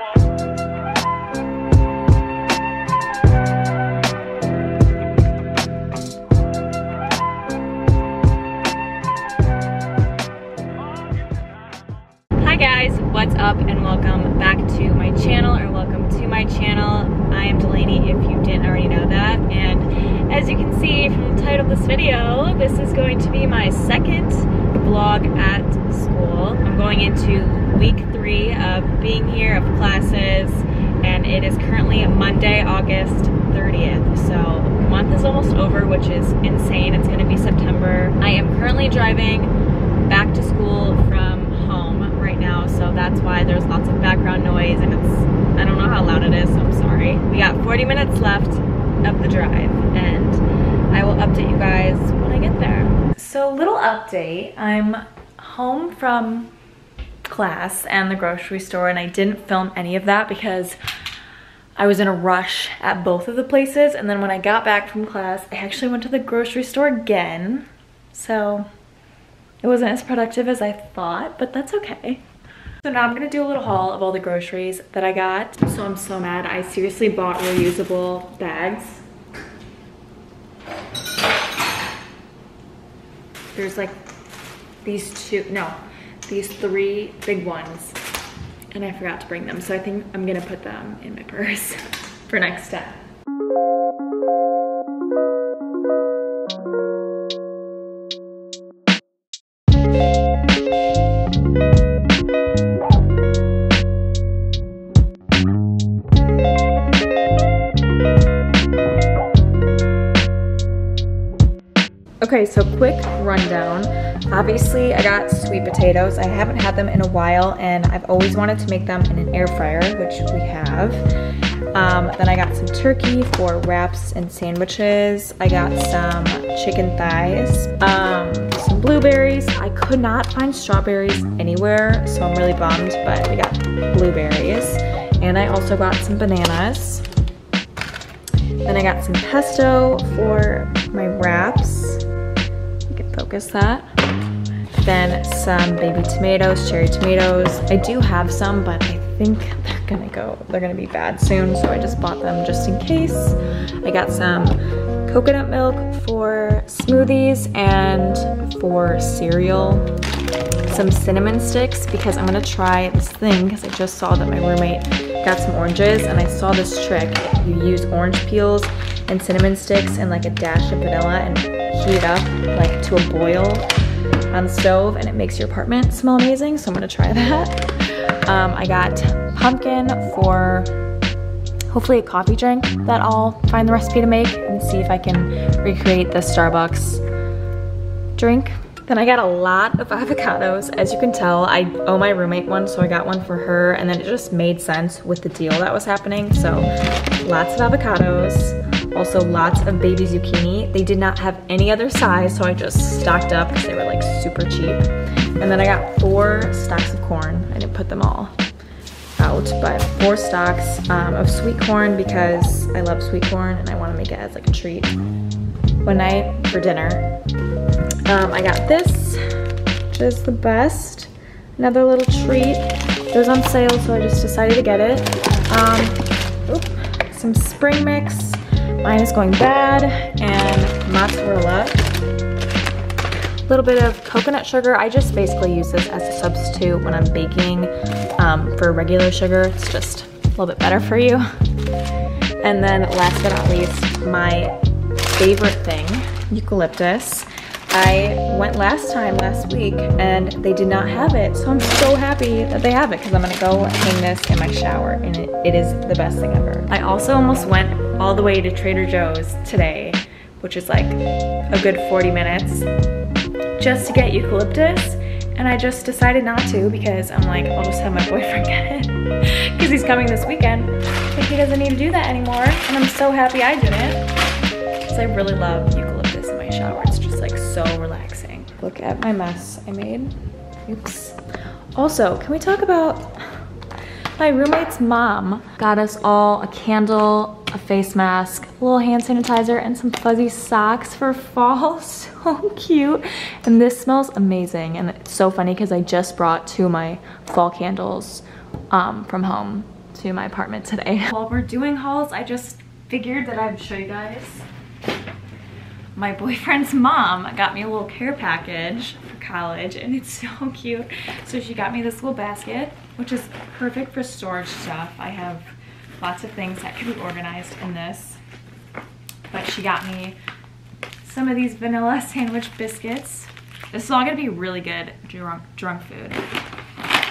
Hi this video, this is going to be my second vlog at school. I'm going into week three of being here, of classes, and it is currently Monday, August 30th. So month is almost over, which is insane. It's gonna be September. I am currently driving back to school from home right now, so that's why there's lots of background noise and it's, I don't know how loud it is, so I'm sorry. We got 40 minutes left of the drive and I will update you guys when I get there. So little update, I'm home from class and the grocery store and I didn't film any of that because I was in a rush at both of the places and then when I got back from class I actually went to the grocery store again so it wasn't as productive as I thought but that's okay. So now I'm gonna do a little haul of all the groceries that I got. So I'm so mad. I seriously bought reusable bags. There's like these two, no, these three big ones and I forgot to bring them. So I think I'm gonna put them in my purse for next step. Quick rundown. Obviously, I got sweet potatoes. I haven't had them in a while, and I've always wanted to make them in an air fryer, which we have. Um, then I got some turkey for wraps and sandwiches. I got some chicken thighs, um, some blueberries. I could not find strawberries anywhere, so I'm really bummed, but we got blueberries. And I also got some bananas. Then I got some pesto for my wraps. Focus that. Then some baby tomatoes, cherry tomatoes. I do have some, but I think they're gonna go, they're gonna be bad soon, so I just bought them just in case. I got some coconut milk for smoothies and for cereal. Some cinnamon sticks because I'm gonna try this thing because I just saw that my roommate got some oranges and I saw this trick. You use orange peels and cinnamon sticks and like a dash of vanilla and heat up like to a boil on the stove and it makes your apartment smell amazing. So I'm gonna try that. Um, I got pumpkin for hopefully a coffee drink that I'll find the recipe to make and see if I can recreate the Starbucks drink. Then I got a lot of avocados. As you can tell, I owe my roommate one, so I got one for her, and then it just made sense with the deal that was happening. So lots of avocados, also lots of baby zucchini. They did not have any other size, so I just stocked up because they were like super cheap. And then I got four stocks of corn. I didn't put them all out, but four stocks um, of sweet corn because I love sweet corn and I want to make it as like a treat one night for dinner. Um, I got this, which is the best. Another little treat. It was on sale, so I just decided to get it. Um, oop, some spring mix. Mine is going bad. And mozzarella. A little bit of coconut sugar. I just basically use this as a substitute when I'm baking um, for regular sugar. It's just a little bit better for you. And then last but not least, my favorite thing, eucalyptus. I went last time, last week, and they did not have it. So I'm so happy that they have it because I'm gonna go hang this in my shower and it, it is the best thing ever. I also almost went all the way to Trader Joe's today, which is like a good 40 minutes, just to get eucalyptus. And I just decided not to because I'm like, I'll just have my boyfriend get it. Because he's coming this weekend. But he doesn't need to do that anymore. And I'm so happy I didn't. Because I really love eucalyptus so relaxing. Look at my mess I made. Oops. Also, can we talk about my roommate's mom got us all a candle, a face mask, a little hand sanitizer, and some fuzzy socks for fall. So cute. And this smells amazing. And it's so funny because I just brought two of my fall candles um, from home. to my apartment today. While we're doing hauls, I just figured that I'd show you guys. My boyfriend's mom got me a little care package for college and it's so cute. So she got me this little basket, which is perfect for storage stuff. I have lots of things that can be organized in this. But she got me some of these vanilla sandwich biscuits. This is all gonna be really good drunk, drunk food.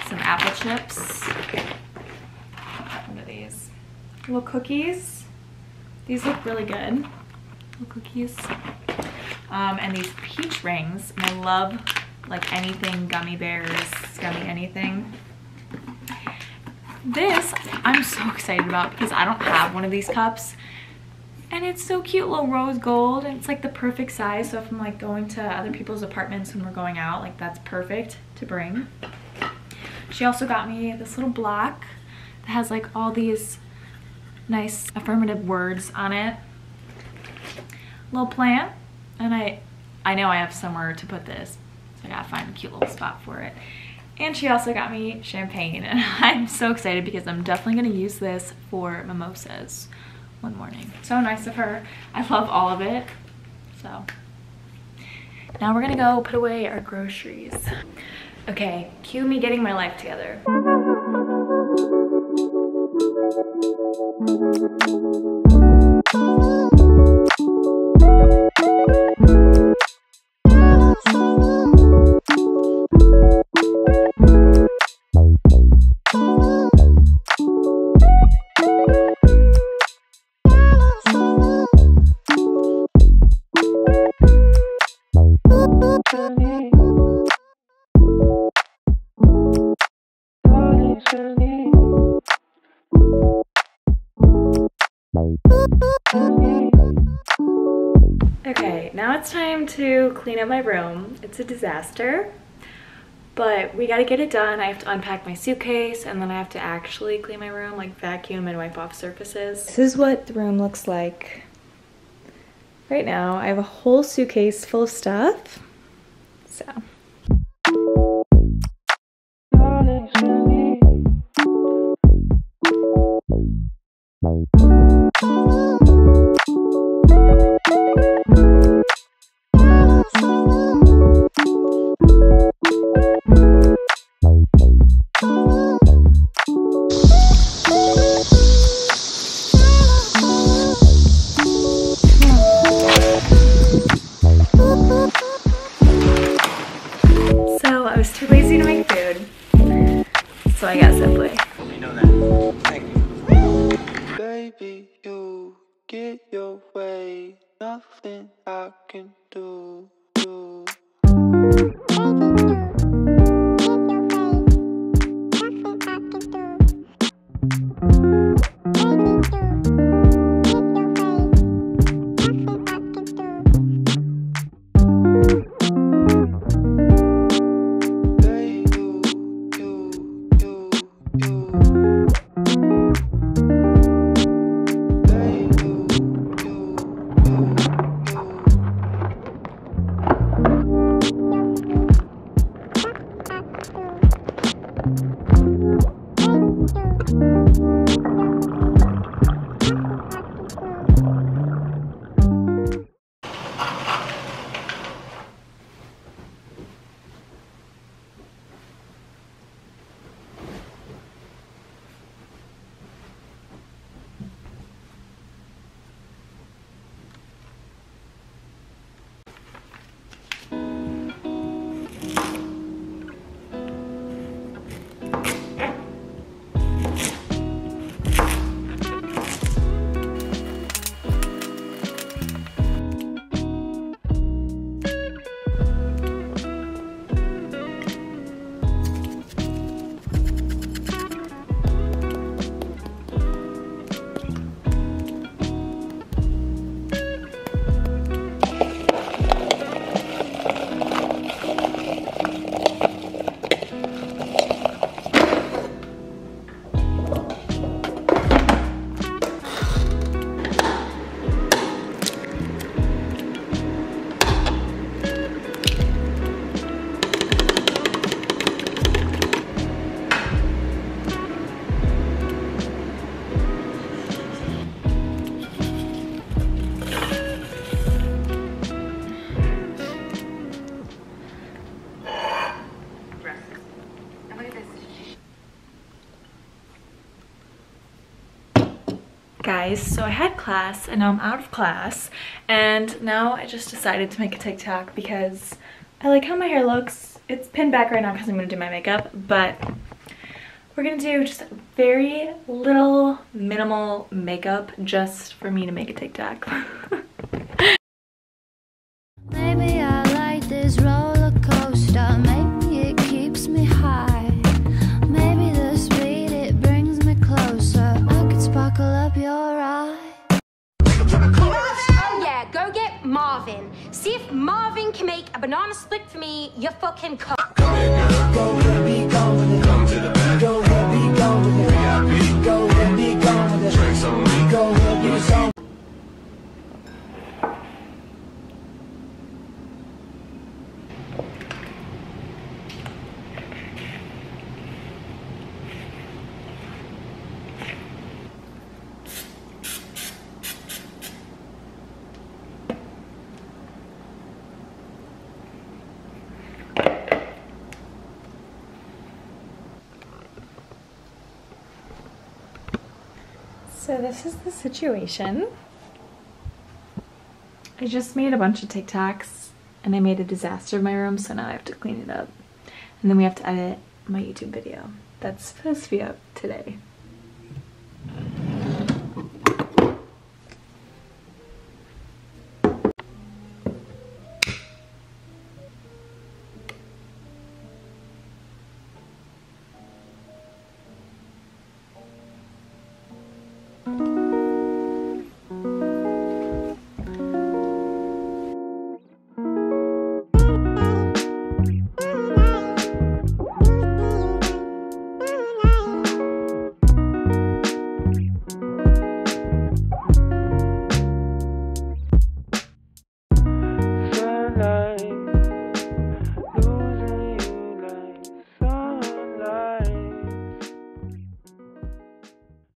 Some apple chips. What are these? Little cookies. These look really good. Little cookies. Um, and these peach rings. And I love like anything gummy bears, gummy anything. This I'm so excited about because I don't have one of these cups and it's so cute little rose gold and it's like the perfect size so if I'm like going to other people's apartments when we're going out like that's perfect to bring she also got me this little block that has like all these nice affirmative words on it little plant and I I know I have somewhere to put this so I gotta find a cute little spot for it and she also got me champagne and I'm so excited because I'm definitely gonna use this for mimosas one morning. So nice of her. I love all of it. So now we're gonna go put away our groceries. Okay, cue me getting my life together. Okay, now it's time to clean up my room. It's a disaster, but we gotta get it done. I have to unpack my suitcase and then I have to actually clean my room, like vacuum and wipe off surfaces. This is what the room looks like right now. I have a whole suitcase full of stuff, so. So Nothing I can do. do. Guys, so I had class and now I'm out of class and now I just decided to make a TikTok because I like how my hair looks. It's pinned back right now because I'm gonna do my makeup, but we're gonna do just very little minimal makeup just for me to make a TikTok. a banana split for me. You're fucking co- So this is the situation. I just made a bunch of TikToks and I made a disaster of my room, so now I have to clean it up. And then we have to edit my YouTube video. That's supposed to be up today.